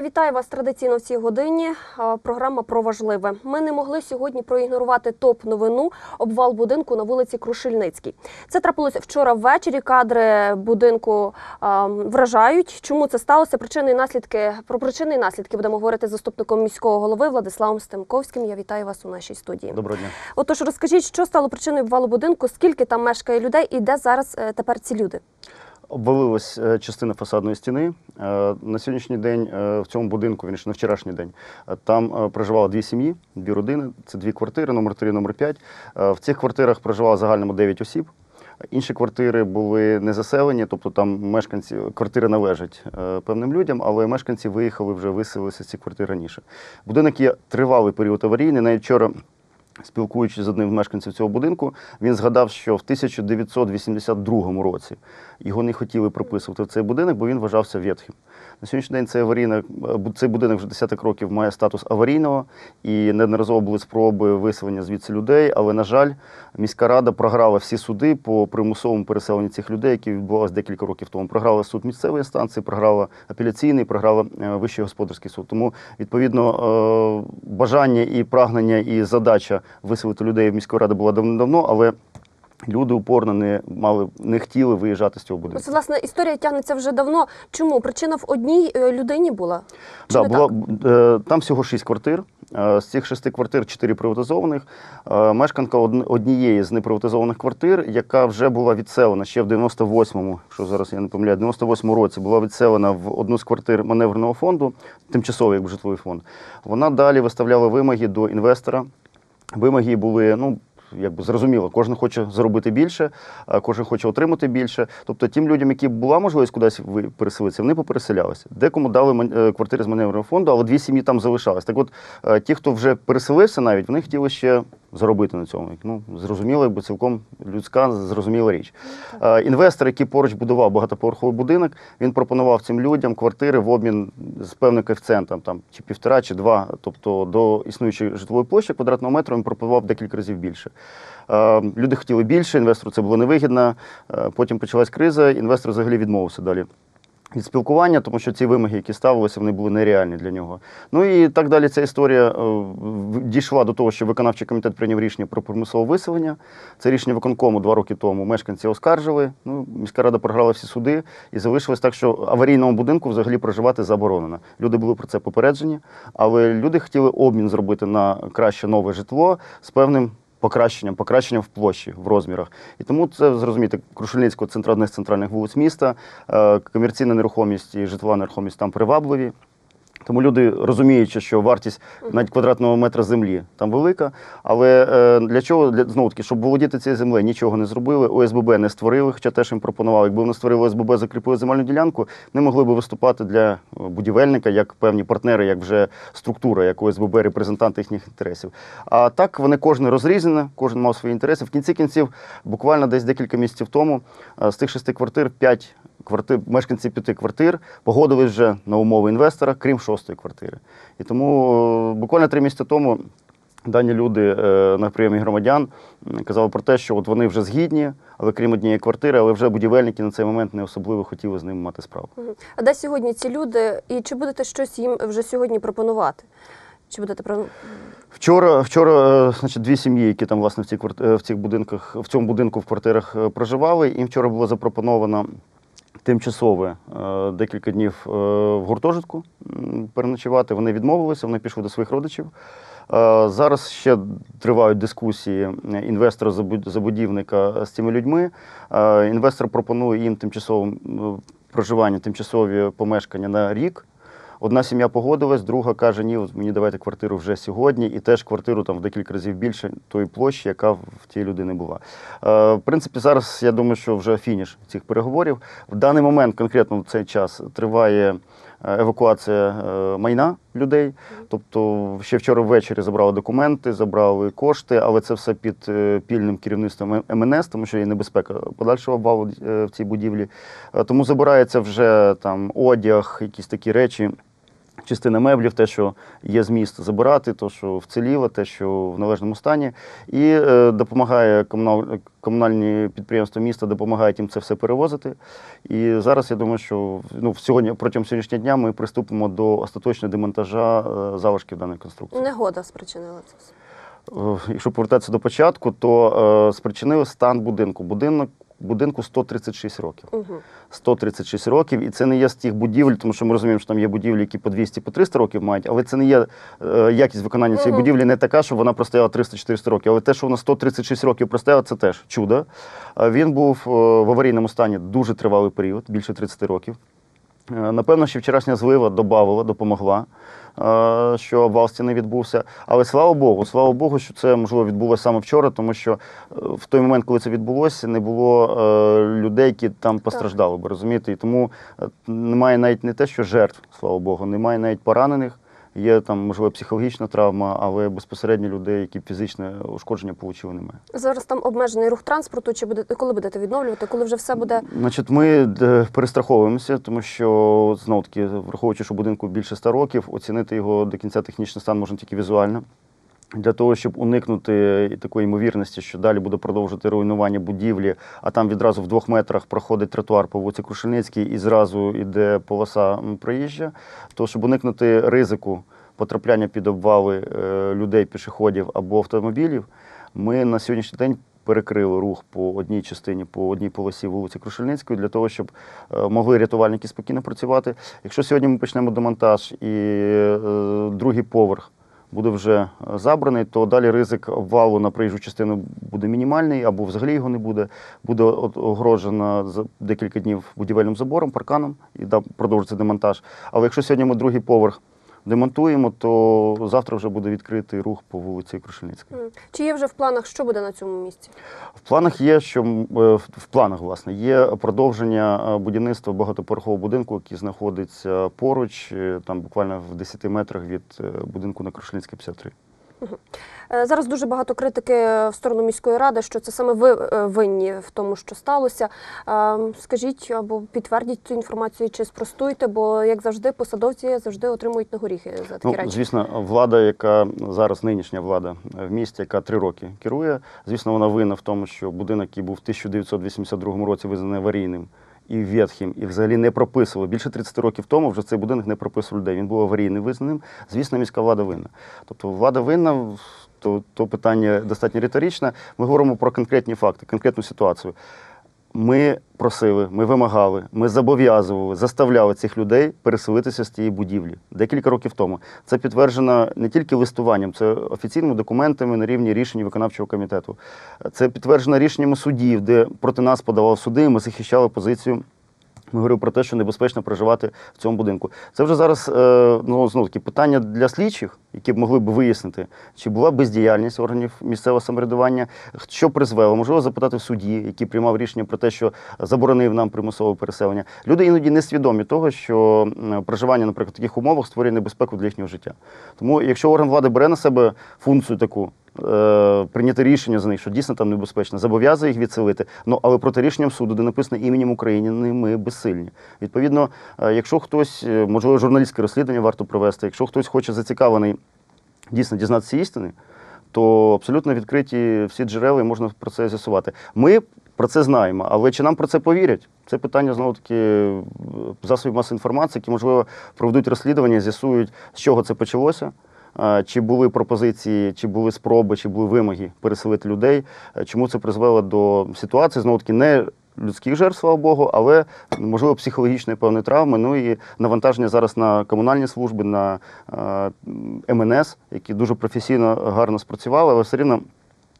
Я вітаю вас традиційно в цій годині. Програма про важливе. Ми не могли сьогодні проігнорувати топ новину обвал будинку на вулиці Крушельницькій. Це трапилось вчора ввечері. Кадри будинку а, вражають. Чому це сталося? Причини і наслідки про причини і наслідки будемо говорити з заступником міського голови Владиславом Стемковським. Я вітаю вас у нашій студії. Доброго дня. Отож, розкажіть, що стало причиною обвалу будинку, скільки там мешкає людей і де зараз е, тепер ці люди? Обвалилась е, частина фасадної стіни. Е, На сьогоднішній день е, в цьому будинку, він на вчорашній день, там проживало дві сім'ї, дві родини. Це дві квартири, номер 3, номер 5. Е, В цих квартирах проживало загальному 9 осіб. Інші квартири були не заселені, тобто там мешканці квартири належать певним людям, але мешканці виїхали вже виселилися з цих квартир раніше. Будинок є тривалий період аварійний. Навіть вчора Спілкуючись з одним з мешканців цього будинку, він згадав, що в 1982 році його не хотіли прописувати в цей будинок, бо він вважався ветхим. На сьогоднішній день цей, аварійний, цей будинок вже десяток років має статус аварійного і неодноразово були спроби виселення звідси людей. Але, на жаль, міська рада програла всі суди по примусовому переселенню цих людей, які відбувалися декілька років тому. Програла суд місцевої інстанції, програла апеляційний, програла е, Вищий господарський суд. Тому, відповідно, е, бажання і прагнення, і задача виселити людей в міської ради була давно, але люди упорно не мали не хотіли виїжджати з цього будинку. Це власне історія тягнеться вже давно. Чому причина в одній е, людині була? Чи Да, не була, е, там всього шість квартир. Е, З цих шести квартир чотири приватизованих. Мешканка однієї з неприватизованих квартир, яка вже була відселена ще в 98-му, що зараз я не помиляю, в 98-му році була відселена в одну з квартир маневреного фонду, тимчасовий якби житловий фонд. Вона далі виставляла вимоги до інвестора. Вимоги були, ну. Якби зрозуміло, кожен хоче заробити більше, кожен хоче отримати більше. Тобто тим людям, які була можливість кудись переселитися, вони попереселялися. Декому дали е, квартири з маневрового фонду, але дві сім'ї там залишались. Так от е, ті, хто вже переселився, навіть вони хотіли ще заробити на цьому. Ну зрозуміло, якби цілком людська зрозуміла річ. Е, Інвестор, який поруч будував багатоповерховий будинок, він пропонував цим людям квартири в обмін з певним коефіцієнтом, там чи півтора, чи два, тобто до існуючої житлової площі квадратного метру він пропонував декілька разів більше. Е, Люди хотіли більше, інвестору це було невигідно. Е, Потім почалась криза, інвестор взагалі відмовився далі. Від спілкування, тому що ці вимоги, які ставилися, вони були нереальні для нього. Ну і так далі. Ця історія е, дійшла до того, що виконавчий комітет прийняв рішення про примусове виселення. Це рішення виконкому два роки тому мешканці оскаржили. Ну, міська рада програла всі суди і залишилось так, що аварійному будинку взагалі проживати заборонено. Люди були про це попереджені, але люди хотіли обмін зробити на краще нове житло з певним. Покращенням, покращенням в площі, в розмірах. І тому це зрозуміти Крушельницького центр одних з центральних вулиць міста, е, комерційна нерухомість і житлова нерухомість там привабливі. Тому люди розуміючи, що вартість навіть квадратного метра землі там велика. Але е, для чого для знову таки, щоб володіти цією землею, нічого не зробили. ОСББ не створили, хоча теж їм пропонували. Якби вони створили ОСББ, закріпили земельну ділянку, вони могли б виступати для е, будівельника як певні партнери, як вже структура, як ОСББ, репрезентанти їхніх інтересів. А так вони кожен розрізаний, кожен мав свої інтереси. В кінці кінців, буквально десь декілька місяців тому, е, з тих шести квартир п'ять квартир, мешканці п'яти квартир погодились вже на умови інвестора, крім шостої квартири. І тому е, буквально три місяці тому дані люди е, на прийомі громадян казали про те, що от вони вже згідні, але крім однієї квартири, але вже будівельники на цей момент не особливо хотіли з ними мати справу. А де сьогодні ці люди, і чи будете щось їм вже сьогодні пропонувати? Чи будете про Вчора, вчора, е, значить, дві сім'ї, які там власне в цих в цих будинках, в цьому будинку в квартирах проживали. Їм вчора було запропоновано тимчасове е, декілька днів е, в гуртожитку переночувати. Вони відмовилися, вони пішли до своїх родичів. Е, Зараз ще тривають дискусії інвестора забу- забудівника з цими людьми. Інвестор пропонує їм тимчасове проживання, тимчасові помешкання на рік. Одна сім'я погодилась, друга каже, ні, мені давайте квартиру вже сьогодні, і теж квартиру там в декілька разів більше тої площі, яка в тієї людини була. Е, в принципі, зараз я думаю, що вже фініш цих переговорів. В даний момент, конкретно в цей час, триває е, евакуація е, майна людей. Тобто ще вчора ввечері забрали документи, забрали кошти, але це все під е, пільним керівництвом МНС, тому що є небезпека подальшого обвалу в цій будівлі. Тому забирається вже там одяг, якісь такі речі. Частина меблів, те, що є зміст забирати, то, що вціліло, те, що в належному стані. І е, допомагає комунал, комунальні підприємства міста, допомагають їм це все перевозити. І зараз я думаю, що ну, сьогодні, протягом сьогоднішнього дня ми приступимо до остаточного демонтажа е, залишків даної конструкції. Негода спричинила це все. Е, Якщо повертатися до початку, то е, спричинили стан будинку. Будинок будинку 136 років. Угу. 136 років, і це не є з тих будівель, тому що ми розуміємо, що там є будівлі, які по 200 по 300 років мають, але це не є е, якість виконання цієї Мгм. будівлі не така, що вона простояла 300-400 років. Але те, що вона 136 років простояла, це теж чудо. Він був е, в аварійному стані дуже тривалий період, більше 30 років. Е, Напевно, що вчорашня злива додавала, допомогла, що обвал стіни відбувся. Але слава Богу, слава Богу, що це можливо відбулося саме вчора, тому що е, в той момент, коли це відбулося, не було е, людей, які там постраждали, бо розумієте. І тому е, немає навіть не те, що жертв, слава Богу, немає навіть поранених. Є там, можливо, психологічна травма, але безпосередньо людей, які фізичне ушкодження отримали, немає. Зараз там обмежений рух транспорту. Чи буде коли будете відновлювати? Коли вже все буде Значить, ми е, перестраховуємося, тому що знову таки, враховуючи, що будинку більше 100 років, оцінити його до кінця технічний стан можна тільки візуально. Для того, щоб уникнути такої ймовірності, що далі буде продовжувати руйнування будівлі, а там відразу в двох метрах проходить тротуар по вулиці Крушельницькій і зразу йде полоса проїжджа, то щоб уникнути ризику потрапляння під обвали е, людей, пішоходів або автомобілів, ми на сьогоднішній день перекрили рух по одній частині, по одній полосі вулиці Крушельницької, для того, щоб е, могли рятувальники спокійно працювати. Якщо сьогодні ми почнемо демонтаж і е, другий поверх буде вже е, забраний, то далі ризик обвалу на проїжджу частину буде мінімальний, або взагалі його не буде. Буде огорожено за декілька днів будівельним забором, парканом, і продовжиться демонтаж. Але якщо сьогодні ми другий поверх демонтуємо, то завтра вже буде відкритий рух по вулиці Крушельницькій. Чи є вже в планах, що буде на цьому місці? В планах є, що е, в планах власне є продовження е, будівництва багатоповерхового будинку, який знаходиться поруч, е, там буквально в 10 метрах від будинку на Крушельницькій 53. Е, Зараз дуже багато критики в сторону міської ради, що це саме ви е, винні в тому, що сталося. Е, Скажіть або підтвердіть цю інформацію, чи спростуйте, бо як завжди, посадовці завжди отримують на горіхи за такі Ну, речі. звісно, влада, яка зараз нинішня влада в місті, яка три роки керує, звісно, вона винна в тому, що будинок, який був в 1982 році визнаний аварійним і ветхим, і взагалі не прописували. Більше 30 років тому вже цей будинок не прописував людей. Він був аварійний визнаним. Звісно, міська влада винна. Тобто влада винна. То, то питання достатньо риторичне. Ми говоримо про конкретні факти, конкретну ситуацію. Ми просили, ми вимагали, ми зобов'язували, заставляли цих людей переселитися з тієї будівлі декілька років тому. Це підтверджено не тільки листуванням, це офіційними документами на рівні рішень виконавчого комітету. Це підтверджено рішеннями судів, де проти нас подавали суди. Ми захищали позицію. Ми говорили про те, що небезпечно проживати в цьому будинку. Це вже зараз е, ну, знову таки питання для слідчих, які б могли б вияснити, чи була бездіяльність органів місцевого самоврядування, що призвело, можливо, запитати в суді, який приймав рішення про те, що заборонив нам примусове переселення. Люди іноді не свідомі того, що проживання, наприклад, в таких умовах створює небезпеку для їхнього життя. Тому, якщо орган влади бере на себе функцію таку, е, прийняти рішення за них, що дійсно там небезпечно, зобов'язує їх відселити. Ну але проти рішенням суду, де написано іменем України, ми безсильні. Відповідно, е, якщо хтось, е, можливо, журналістське розслідування варто провести, якщо хтось хоче зацікавлений дійсно дізнатися істини, то абсолютно відкриті всі джерела і можна про це з'ясувати. Ми про це знаємо, але чи нам про це повірять? Це питання знову таки засобів масової інформації, які можливо проведуть розслідування, з'ясують, з чого це почалося. Чи були пропозиції, чи були спроби, чи були вимоги переселити людей? е, Чому це призвело до ситуації знову таки не людських жертв, слава Богу, але можливо психологічної певної травми. Ну і навантаження зараз на комунальні служби, на е, МНС, які дуже професійно гарно спрацювали, але все рівно.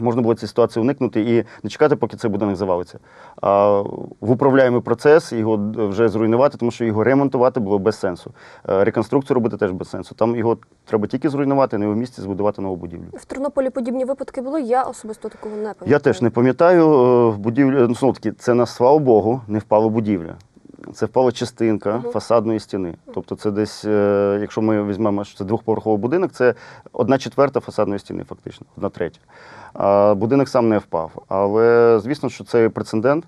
Можна було ці ситуації уникнути і не чекати, поки цей будинок завалиться. А в управляємий процес його вже зруйнувати, тому що його ремонтувати було без сенсу. Е, Реконструкцію робити теж без сенсу. Там його треба тільки зруйнувати, не в місті збудувати нову будівлю. В Тернополі подібні випадки були. Я особисто такого не пам'ятаю. Я теж не пам'ятаю. е, В будівлі, ну, таки, це на слава Богу, не впала будівля. Це впала частинка Мгм. фасадної стіни. Тобто, це десь, е, якщо ми візьмемо, що це двохповерховий будинок, це одна четверта фасадної стіни, фактично, одна третя. А будинок сам не впав. Але звісно, що це прецедент.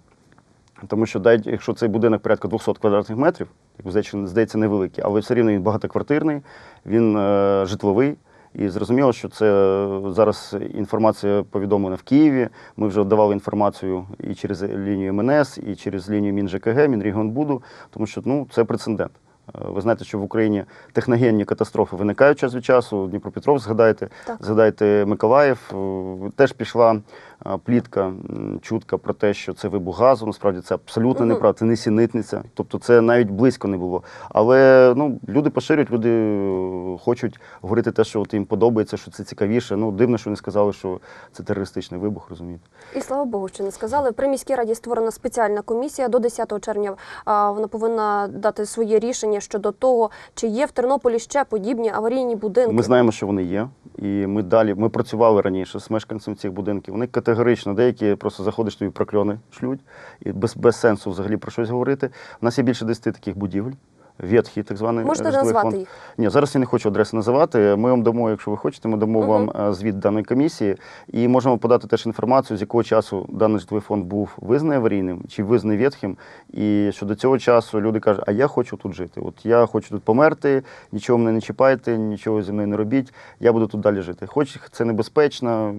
Тому що якщо цей будинок порядка 200 квадратних метрів, як здається, здається, невеликий, але все рівно він багатоквартирний, він е, житловий. І зрозуміло, що це е, зараз інформація повідомлена в Києві. Ми вже давали інформацію і через лінію МНС, і через лінію МінЖКГ, Мінрегіонбуду, тому що ну, це прецедент. Е, Ви знаєте, що в Україні техногенні катастрофи виникають час від часу. Дніпропетров, згадайте, Так. згадайте Миколаїв. Е, Теж пішла плітка, чутка про те, що це вибух газу. Насправді це абсолютно неправда, це не сінитниця. Тобто це навіть близько не було. Але ну, люди поширюють, люди е, хочуть говорити те, що от їм подобається, що це цікавіше. Ну, дивно, що не сказали, що це терористичний вибух, розумієте. І слава Богу, що не сказали. При міській раді створена спеціальна комісія. До 10 червня вона повинна дати своє рішення щодо того, чи є в Тернополі ще подібні аварійні будинки. Ми знаємо, що вони є, і ми далі ми працювали раніше з мешканцями цих будинків. Вони категорично деякі просто заходиш тобі прокльони шлють, і без, без сенсу взагалі про щось говорити. У нас є більше 10 таких будівель. Ветхі, так званий Можете назвати фонд. їх? Ні, зараз я не хочу адреси називати. Ми вам дамо, якщо ви хочете, ми дамо Мгм. вам е, звіт даної комісії і можемо подати теж інформацію, з якого часу даний житловий фонд був визнаний аварійним чи визнаний ветхим. І що до цього часу люди кажуть, а я хочу тут жити. От я хочу тут померти, нічого мене не чіпайте, нічого зі мною не робіть. Я буду тут далі жити. Хоч це небезпечно.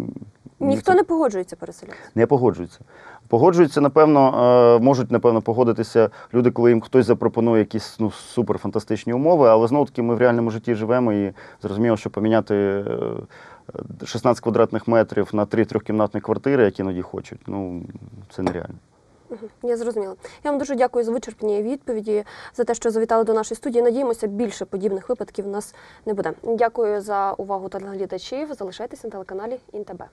Ніхто це не погоджується переселятися. не погоджуються. Погоджуються, напевно, е, можуть напевно погодитися люди, коли їм хтось запропонує якісь ну, суперфантастичні умови, але знову таки ми в реальному житті живемо і зрозуміло, що поміняти е, 16 квадратних метрів на три трьохкімнатні квартири, як іноді хочуть, ну це нереально. Я зрозуміла. Я вам дуже дякую за вичерпні відповіді, за те, що завітали до нашої студії. Надіємося, більше подібних випадків у нас не буде. Дякую за увагу телеглядачів. Залишайтеся на телеканалі Інтебе.